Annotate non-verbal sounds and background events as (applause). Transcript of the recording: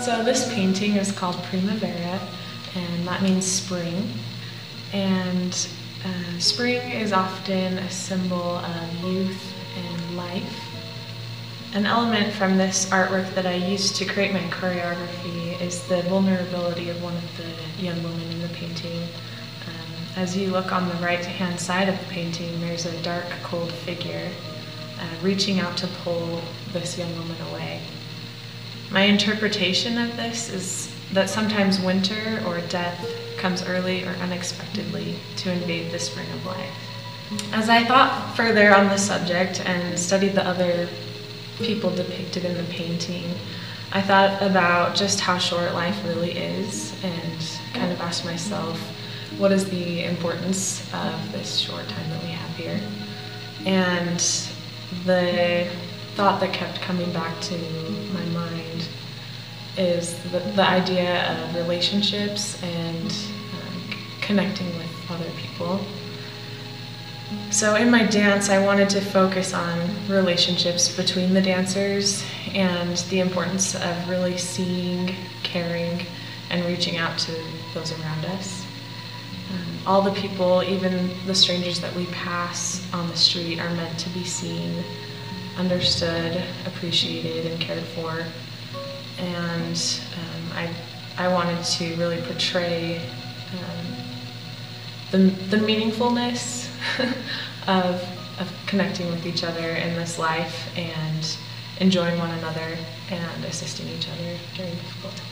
So this painting is called Primavera, and that means spring. And uh, spring is often a symbol of youth and life. An element from this artwork that I used to create my choreography is the vulnerability of one of the young women in the painting. Um, as you look on the right hand side of the painting, there's a dark, cold figure uh, reaching out to pull this young woman away. My interpretation of this is that sometimes winter or death comes early or unexpectedly to invade the spring of life. As I thought further on the subject and studied the other people depicted in the painting, I thought about just how short life really is and kind of asked myself, what is the importance of this short time that we have here? And the thought that kept coming back to my mind is the, the idea of relationships and um, connecting with other people. So in my dance, I wanted to focus on relationships between the dancers and the importance of really seeing, caring, and reaching out to those around us. Um, all the people, even the strangers that we pass on the street, are meant to be seen, understood, appreciated, and cared for. And um, I, I wanted to really portray um, the, the meaningfulness (laughs) of, of connecting with each other in this life and enjoying one another and assisting each other during difficult times.